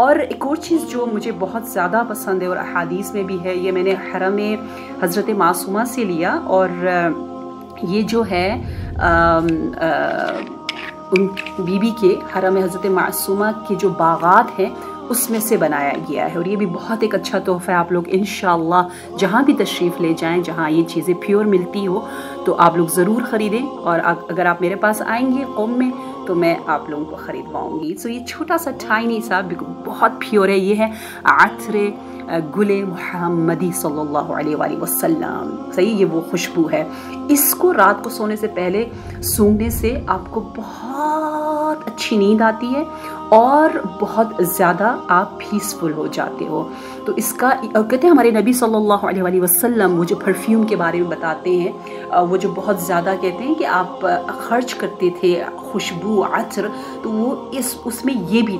और एक और चीज़ जो मुझे बहुत ज़्यादा पसंद है और अहादीस में भी है ये मैंने हरम हज़रत मासूमा से लिया और ये जो है आ, आ, उन बीबी के हरम हज़रत मासूमा के जो बागात हैं उसमें से बनाया गया है और ये भी बहुत एक अच्छा तोहफ़ा है। आप लोग इन जहाँ भी तशरीफ़ ले जाएँ जहाँ ये चीज़ें प्योर मिलती हो तो आप लोग ज़रूर ख़रीदें और अगर आप मेरे पास आएँगे कौम में तो मैं आप लोगों को ख़रीदवाऊँगी। सो ये छोटा सा टाइनी सा बहुत प्योर है, ये है आथरे गुले मोहम्मदी सल्लल्लाहु अलैहि वसल्लम। सही, ये वो खुशबू है। इसको रात को सोने से पहले सूंघने से आपको बहुत अच्छी नींद आती है और बहुत ज़्यादा आप पीसफुल हो जाते हो। तो इसका कहते हैं हमारे नबी सल्लल्लाहु अलैहि वसल्लम वो जो परफ्यूम के बारे में बताते हैं वो जो बहुत ज़्यादा कहते हैं कि आप खर्च करते थे खुशबू अतर तो वो इस, उसमें ये भी